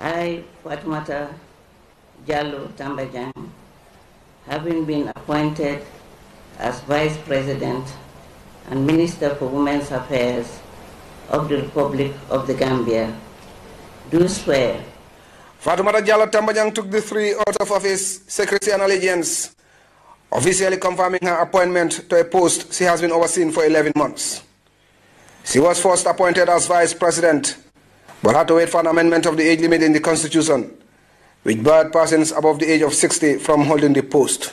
I, Fatoumata Jallow Tambajang, having been appointed as Vice President and Minister for Women's Affairs of the Republic of the Gambia, do swear Fatoumata Jallow Tambajang took the three oaths of office, secrecy and allegiance, officially confirming her appointment to a post she has been overseen for 11 months. She was first appointed as Vice President, but had to wait for an amendment of the age limit in the Constitution, which barred persons above the age of 60 from holding the post.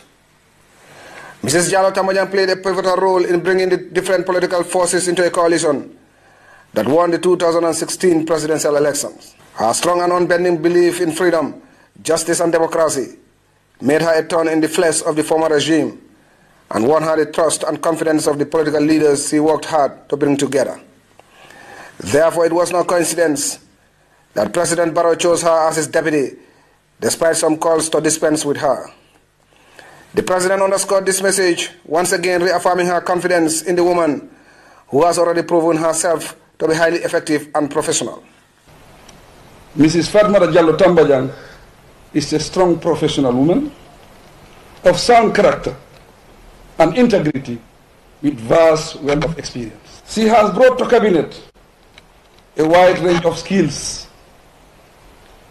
Mrs. Jallow Tambajang played a pivotal role in bringing the different political forces into a coalition that won the 2016 presidential elections. Her strong and unbending belief in freedom, justice, and democracy made her a thorn in the flesh of the former regime and won her the trust and confidence of the political leaders she worked hard to bring together. Therefore, it was no coincidence that President Barrow chose her as his deputy, despite some calls to dispense with her. The president underscored this message, once again reaffirming her confidence in the woman who has already proven herself to be highly effective and professional. Mrs. Jallow Tambajang is a strong professional woman of sound character and integrity with vast wealth of experience. She has brought to cabinet a wide range of skills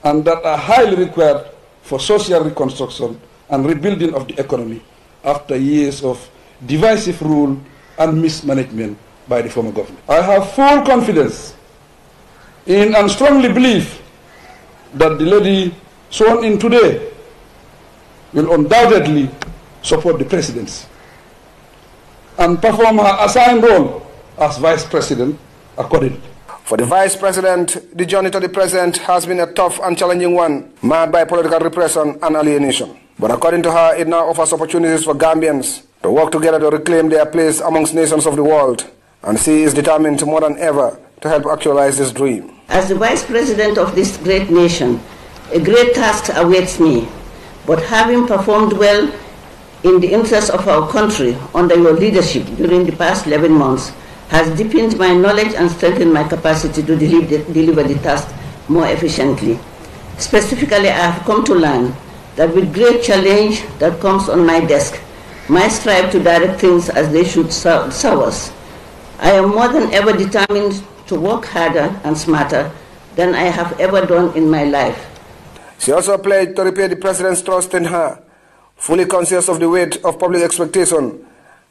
and that are highly required for social reconstruction and rebuilding of the economy after years of divisive rule and mismanagement by the former government. I have full confidence in and strongly believe that the lady sworn in today will undoubtedly support the presidency and perform her assigned role as vice president accordingly. For the vice president, the journey to the president has been a tough and challenging one, marred by political repression and alienation. But according to her, it now offers opportunities for Gambians to work together to reclaim their place amongst nations of the world. And she is determined more than ever to help actualize this dream. As the Vice President of this great nation, a great task awaits me. But having performed well in the interests of our country under your leadership during the past 11 months has deepened my knowledge and strengthened my capacity to deliver the task more efficiently. Specifically, I have come to learn that with great challenge that comes on my desk, my strive to direct things as they should serve us. I am more than ever determined to work harder and smarter than I have ever done in my life. She also pledged to repay the president's trust in her, fully conscious of the weight of public expectation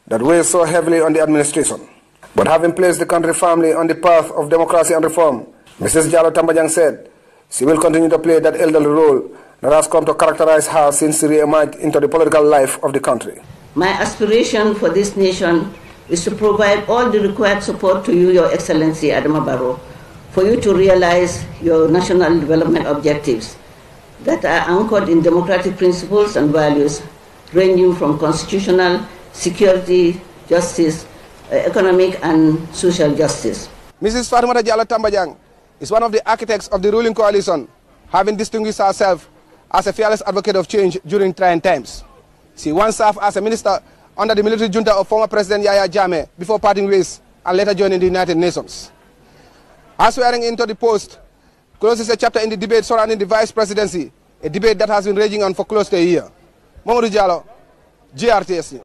that weighs so heavily on the administration. But having placed the country firmly on the path of democracy and reform, Mrs. Jallow Tambajang said she will continue to play that elderly role that has come to characterize her since she re-emerged into the political life of the country. My aspiration for this nation is to provide all the required support to you, Your Excellency Adama Barrow, for you to realize your national development objectives that are anchored in democratic principles and values ranging from constitutional, security, justice, Uh, economic and social justice. Mrs. Fatoumata Jallow Tambajang is one of the architects of the ruling coalition, having distinguished herself as a fearless advocate of change during trying times. She once served as a minister under the military junta of former President Yahya Jammeh before parting ways and later joining the United Nations. Her swearing into the post closes a chapter in the debate surrounding the vice presidency, a debate that has been raging on for close to a year. Mamadou Jallow, GRTS.